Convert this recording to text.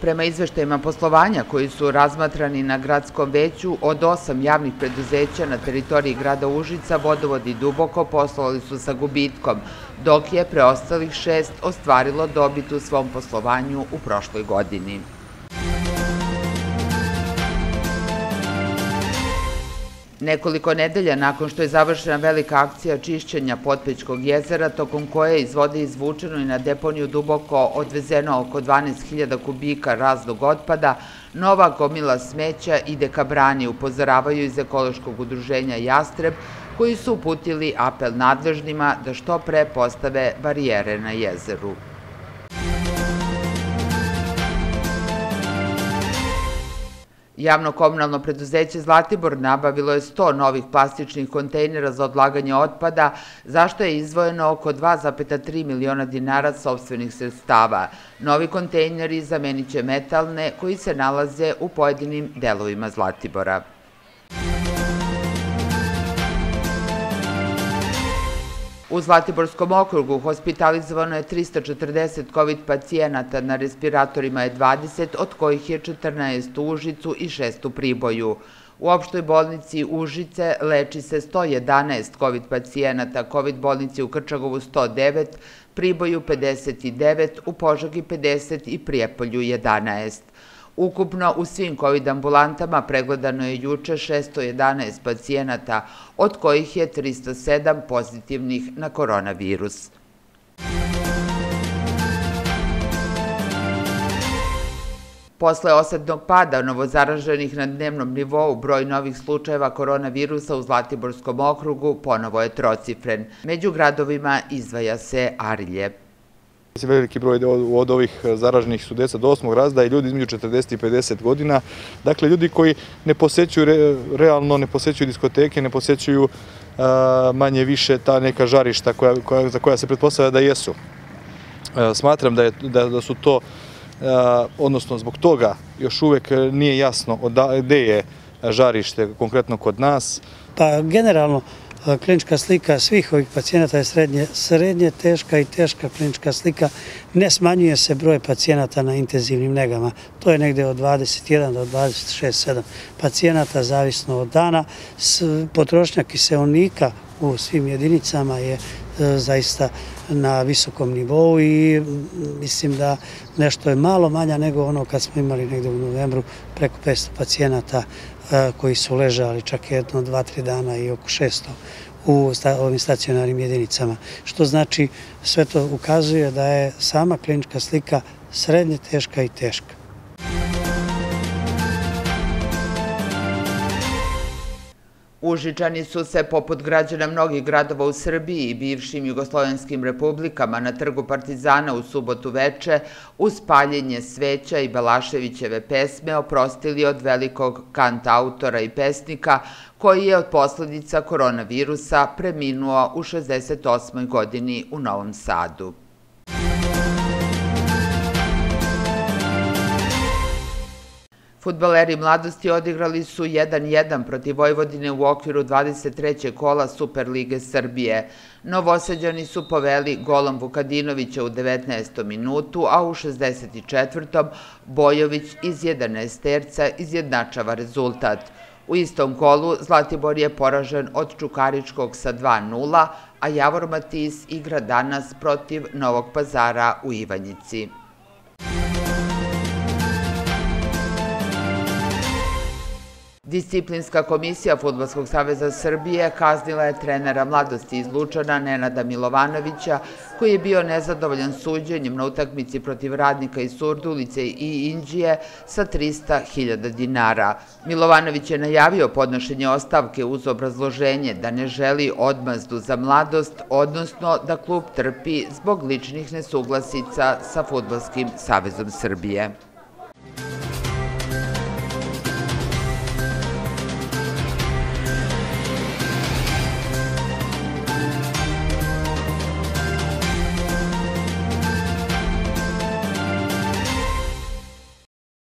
Prema izveštajima poslovanja koji su razmatrani na gradskom veću, od osam javnih preduzeća na teritoriji grada Užica, vodovod i Duboko poslovali su sa gubitkom, dok je preostalih šest ostvarilo dobit u svom poslovanju u prošloj godini. Nekoliko nedelja nakon što je završena velika akcija čišćenja Potpećkog jezera, tokom koje je iz vode izvučeno i na deponiju duboko odvezeno oko 12.000 kubika raznog otpada, nova gomila smeća ide ka brani, upozoravaju iz ekološkog udruženja Jastreb, koji su uputili apel nadležnima da što pre postave barijere na jezeru. Javno-komunalno preduzeće Zlatibor nabavilo je 100 novih plastičnih kontejnera za odlaganje otpada, zašto je izvojeno oko 2,3 miliona dinara sobstvenih sredstava. Novi kontejneri zamenit će metalne koji se nalaze u pojedinim delovima Zlatibora. U Zlatiborskom okrugu hospitalizovano je 340 COVID pacijenata, na respiratorima je 20, od kojih je 14 u Užicu i 6 u Priboju. U opštoj bolnici Užice leči se 111 COVID pacijenata, COVID bolnici u Krčagovu 109, Priboju 59, u Požagi 50 i Prijepolju 11. Ukupno u svim COVID ambulantama pregledano je juče 611 pacijenata, od kojih je 307 pozitivnih na koronavirus. Posle osadnog pada novozaraženih na dnevnom nivou, broj novih slučajeva koronavirusa u Zlatiborskom okrugu ponovo je trocifren. Među gradovima izdvaja se Arilje. Veliki broj od ovih zaraženih su deca do osmog razda i ljudi između 40 i 50 godina. Dakle, ljudi koji ne posećuju realno, ne posećuju diskoteke, ne posećuju manje više ta neka žarišta za koja se pretpostavlja da jesu. Smatram da, da su to, odnosno zbog toga još uvek nije jasno gde je žarište konkretno kod nas. Pa generalno klinička slika svih ovih pacijenata je srednje, srednje teška i teška klinička slika. Ne smanjuje se broj pacijenata na intenzivnim negama. To je negde od 21 do 26-7 pacijenata, zavisno od dana. Potrošnja kiseonika u svim jedinicama je zaista na visokom nivou i mislim da nešto je malo manja nego ono kad smo imali negde u novembru preko 500 pacijenata koji su ležali čak jedno, dva, tri dana i oko 600 u ovim stacionarnim jedinicama. Što znači sve to ukazuje da je sama klinička slika srednje teška i teška. Užičani su se, poput građana mnogih gradova u Srbiji i bivšim jugoslovenskim republikama, na trgu Partizana u subotu veče, uz paljenje sveća i Balaševićeve pesme oprostili od velikog kanta autora i pesnika, koji je od posledica koronavirusa preminuo u 68. godini u Novom Sadu. Futbaleri mladosti odigrali su 1-1 protiv Vojvodine u okviru 23. kola Superlige Srbije. Novosađani su poveli golom Vukadinovića u 19. minutu, a u 64. Bojović iz 11 terca izjednačava rezultat. U istom kolu Zlatibor je poražen od Čukaričkog sa 2-0, a Javor Matis igra danas protiv Novog pazara u Ivanjici. Disciplinska komisija Futbolskog saveza Srbije kaznila je trenera mladosti iz Lučana Nenada Milovanovića, koji je bio nezadovoljan suđenjem na utakmici protiv radnika iz Surdulice i Indije sa 300.000 dinara. Milovanović je najavio podnošenje ostavke uz obrazloženje da ne želi odmazdu za mladost, odnosno da klub trpi zbog ličnih nesuglasica sa Futbolskim savezom Srbije.